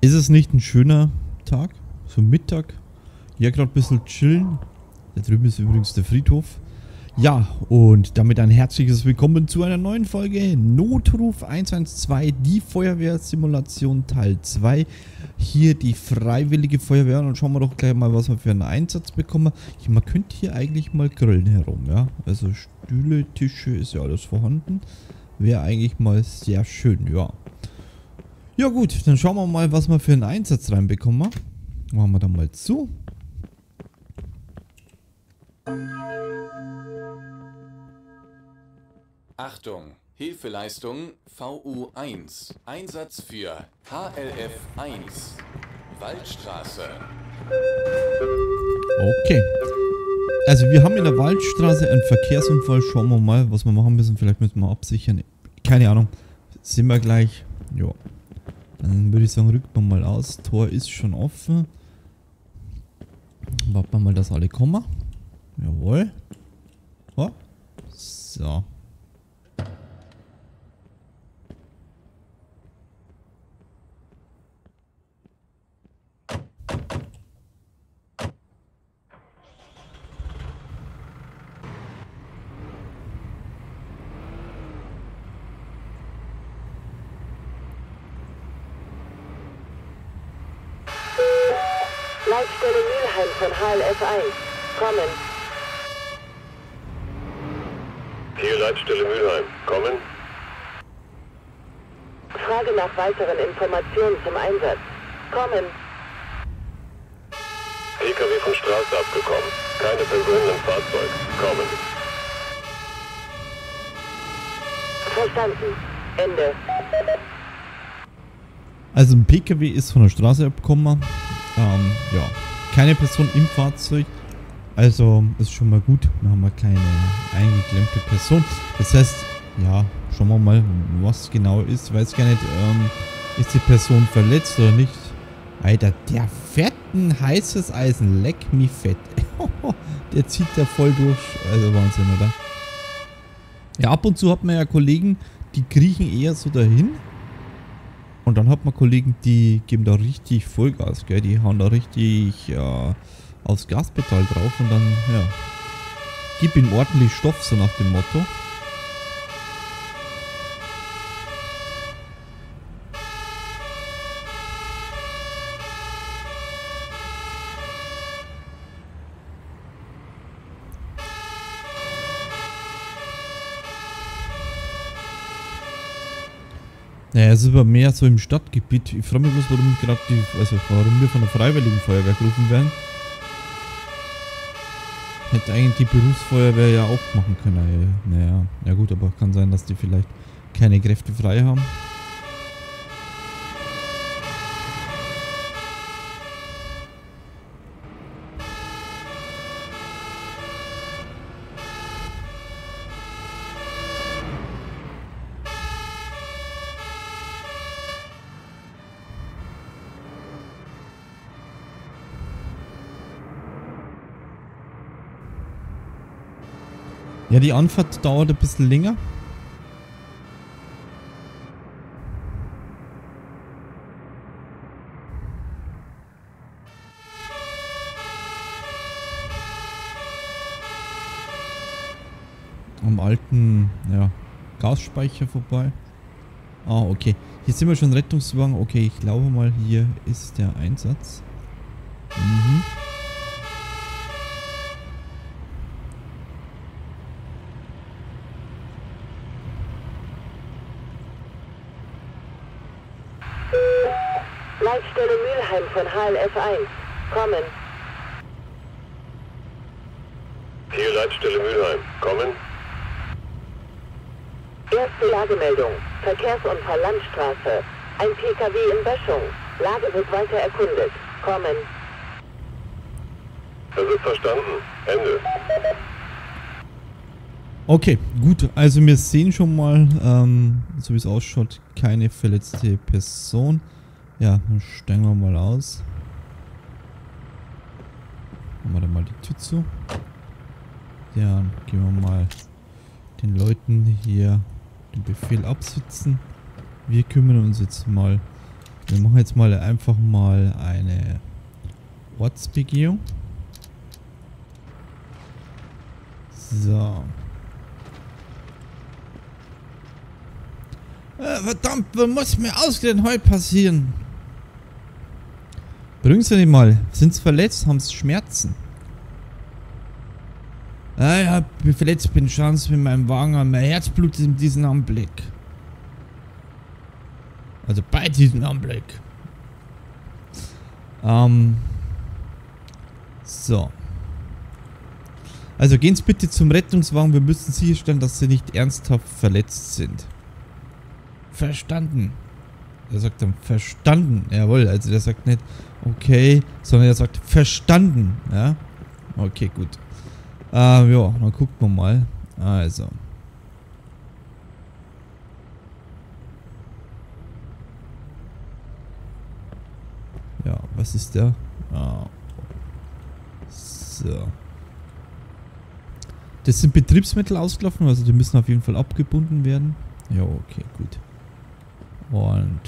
Ist es nicht ein schöner Tag? So Mittag? Hier gerade ein bisschen chillen. Da drüben ist übrigens der Friedhof. Ja, und damit ein herzliches Willkommen zu einer neuen Folge Notruf 112, die Feuerwehrsimulation Teil 2. Hier die freiwillige Feuerwehr und schauen wir doch gleich mal, was wir für einen Einsatz bekommen. Man könnte hier eigentlich mal grillen herum, ja. Also Stühle, Tische ist ja alles vorhanden. Wäre eigentlich mal sehr schön, ja. Ja gut, dann schauen wir mal, was wir für einen Einsatz reinbekommen. Machen wir da mal zu. Achtung, Hilfeleistung VU1. Einsatz für HLF 1. Waldstraße. Okay. Also wir haben in der Waldstraße einen Verkehrsunfall. Schauen wir mal, was wir machen müssen. Vielleicht müssen wir absichern. Keine Ahnung. Sind wir gleich. Ja. Dann würde ich sagen, rückt man mal aus. Tor ist schon offen. Warten wir mal, dass alle kommen. Jawohl. Oh. So. Leitstelle Mülheim von HLF 1. Kommen. Hier Leitstelle Mülheim. Kommen. Frage nach weiteren Informationen zum Einsatz. Kommen. PKW von Straße abgekommen. Keine Personen im Fahrzeug. Kommen. Verstanden. Ende. Also ein PKW ist von der Straße abgekommen. Ähm, ja. Keine Person im Fahrzeug. Also ist schon mal gut. Wir haben eine kleine eingeklemmte Person. Das heißt, ja, schauen wir mal, was genau ist. Ich weiß gar nicht, ähm, ist die Person verletzt oder nicht. Alter, der fährt ein heißes Eisen. Leck mich fett. der zieht da voll durch. Also Wahnsinn, oder? Ja, ab und zu hat man ja Kollegen, die kriechen eher so dahin. Und dann hat man Kollegen, die geben da richtig Vollgas, gell? Die hauen da richtig äh, aufs Gaspedal drauf und dann, ja. Gib ihm ordentlich Stoff, so nach dem Motto. Naja, es ist aber mehr so im Stadtgebiet. Ich frage mich bloß, warum gerade die, also warum wir von der Freiwilligen Feuerwehr gerufen werden. Hätte eigentlich die Berufsfeuerwehr ja auch machen können. Naja, ja gut, aber kann sein, dass die vielleicht keine Kräfte frei haben. Ja, die Anfahrt dauert ein bisschen länger. Am alten, ja, Gasspeicher vorbei. Ah, okay. Hier sind wir schon Rettungswagen. Okay, ich glaube mal, hier ist der Einsatz. Mhm. Leitstelle Mülheim von HLF 1. Kommen. Hier Leitstelle Mülheim. Kommen. Erste Lagemeldung. Verkehrsunfall Landstraße. Ein PKW in Böschung. Lage wird weiter erkundet. Kommen. Das ist verstanden. Ende. Okay, gut. Also wir sehen schon mal, ähm, so wie es ausschaut, keine verletzte Person. Ja, dann steigen wir mal aus. Machen wir da mal die Tür zu. Ja, dann gehen wir mal den Leuten hier den Befehl absitzen. Wir kümmern uns jetzt mal Wir machen jetzt mal einfach mal eine Ortsbegehung. So. Äh, verdammt, was muss mir ausgerechnet heute passieren? Bringen Sie nicht mal. Sind Sie verletzt? Haben Sie Schmerzen? Ah ja, bin verletzt bin, schauen Sie mit meinem Wagen an. Mein Herz blutet in diesem Anblick. Also bei diesem Anblick. Ähm. So. Also gehen Sie bitte zum Rettungswagen. Wir müssen sicherstellen, dass Sie nicht ernsthaft verletzt sind. Verstanden. Er sagt dann verstanden. Jawohl, also der sagt nicht okay, sondern er sagt verstanden. Ja. Okay, gut. Äh, ja, dann gucken wir mal. Also. Ja, was ist der? Ah. So. Das sind Betriebsmittel ausgelaufen, also die müssen auf jeden Fall abgebunden werden. Ja, okay, gut. Und...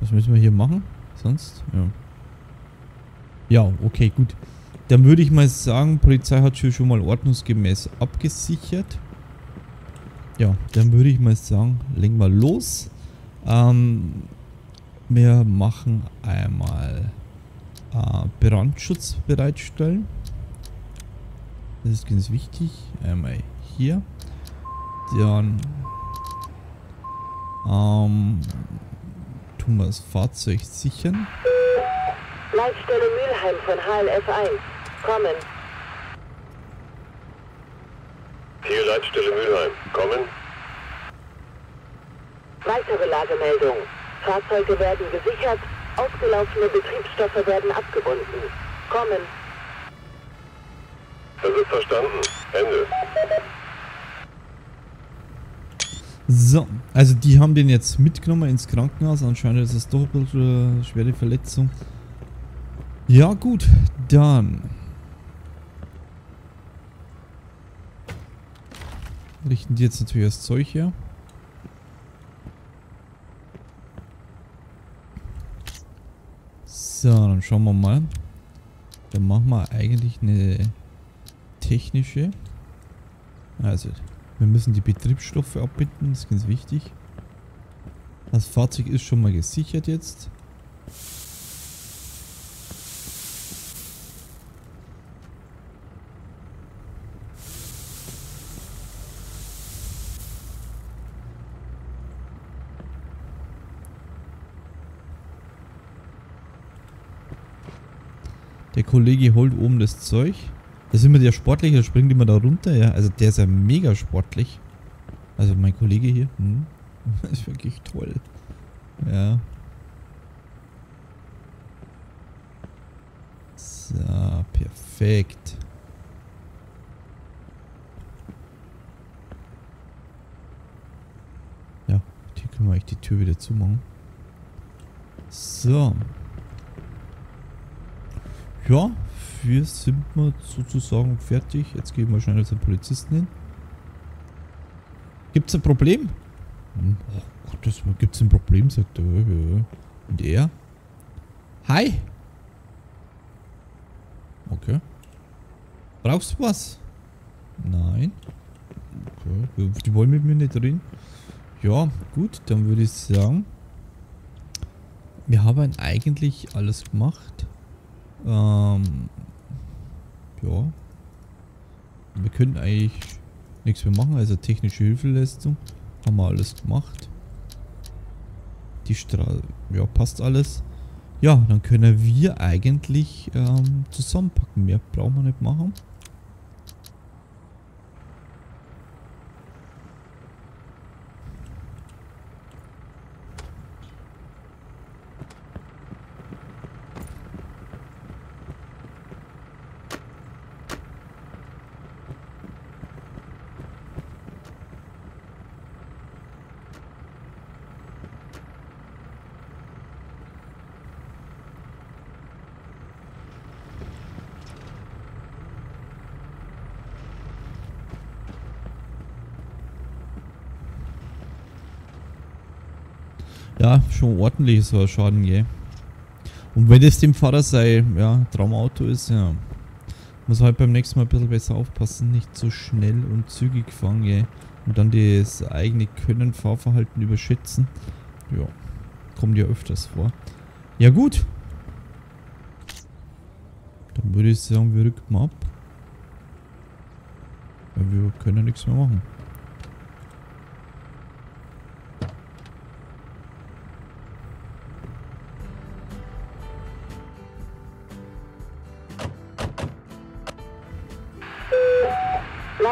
Was müssen wir hier machen? Sonst? Ja. Ja, okay, gut. Dann würde ich mal sagen, Polizei hat schon mal ordnungsgemäß abgesichert. Ja, dann würde ich mal sagen, legen wir los. Ähm, wir machen einmal äh, Brandschutz bereitstellen. Das ist ganz wichtig. Einmal hier. Dann ähm, tun wir das Fahrzeug sichern. Leitstelle Mülheim von HLF 1. Kommen. Hier Leitstelle Mülheim. Kommen. Weitere Lagemeldung. Fahrzeuge werden gesichert, ausgelaufene Betriebsstoffe werden abgebunden. Kommen. Das ist verstanden. Ende. So, also die haben den jetzt mitgenommen ins Krankenhaus. Anscheinend ist es doch ein bisschen eine schwere Verletzung. Ja gut, dann richten die jetzt natürlich das Zeug her. So, dann schauen wir mal. Dann machen wir eigentlich eine technische. Also, wir müssen die Betriebsstoffe abbinden, das ist ganz wichtig. Das Fahrzeug ist schon mal gesichert jetzt. Der Kollege holt oben das Zeug. Das ist immer der Sportliche, springt immer da runter, ja. Also der ist ja mega sportlich. Also mein Kollege hier. Hm. Ist wirklich toll. Ja. So, perfekt. Ja, hier können wir eigentlich die Tür wieder zumachen. So. Ja, wir sind wir sozusagen fertig. Jetzt gehen wir schnell zum Polizisten hin. Gibt's ein Problem? Hm, Oh Gott, das gibt's ein Problem, sagt er. Und er? Hi. Okay. Brauchst du was? Nein. Okay. Die wollen mit mir nicht reden. Ja, gut, dann würde ich sagen, wir haben eigentlich alles gemacht. Ähm, ja. Wir können eigentlich nichts mehr machen, also technische Hilfeleistung. Haben wir alles gemacht. Die Straße, ja, passt alles. Ja, dann können wir eigentlich ähm, zusammenpacken. Mehr brauchen wir nicht machen. Ja, schon ordentlich so ein Schaden, gell. Und wenn das dem Fahrer sein ja, Traumauto ist, ja. Muss halt beim nächsten Mal ein bisschen besser aufpassen, nicht so schnell und zügig fahren, gell. Und dann das eigene Können, Fahrverhalten überschätzen. Ja, kommt ja öfters vor. Ja gut. Dann würde ich sagen, wir rücken mal ab. Weil wir können nichts mehr machen.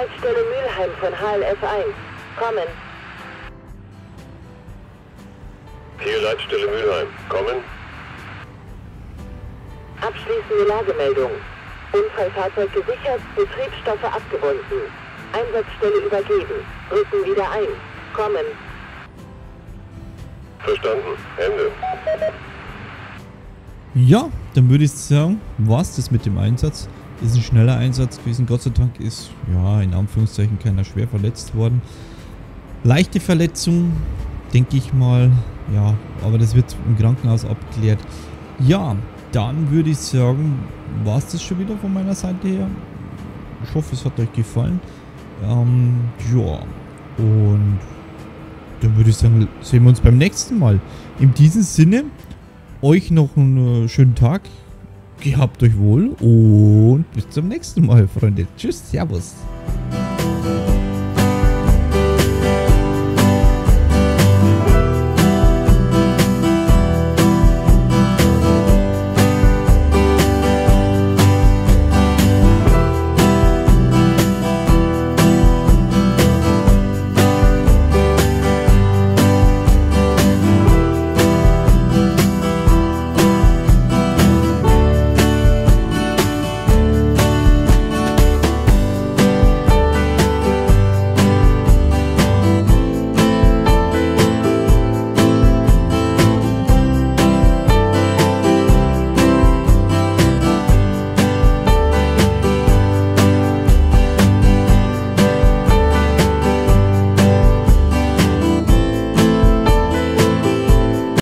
Leitstelle Mülheim von HLF 1. Kommen. Hier Leitstelle Mülheim. Kommen. Abschließende Lagemeldung. Unfallfahrzeug gesichert, Betriebsstoffe abgebunden. Einsatzstelle übergeben. Rücken wieder ein. Kommen. Verstanden. Ende. Ja, dann würde ich sagen, war's das mit dem Einsatz. Ist ein schneller Einsatz gewesen. Gott sei Dank ist, ja, in Anführungszeichen keiner schwer verletzt worden. Leichte Verletzung, denke ich mal. Ja, aber das wird im Krankenhaus abgeklärt. Ja, dann würde ich sagen, war's das schon wieder von meiner Seite her. Ich hoffe, es hat euch gefallen. Ähm, ja, und dann würde ich sagen, sehen wir uns beim nächsten Mal. In diesem Sinne, euch noch einen schönen Tag. Gehabt euch wohl und bis zum nächsten Mal, Freunde. Tschüss, Servus.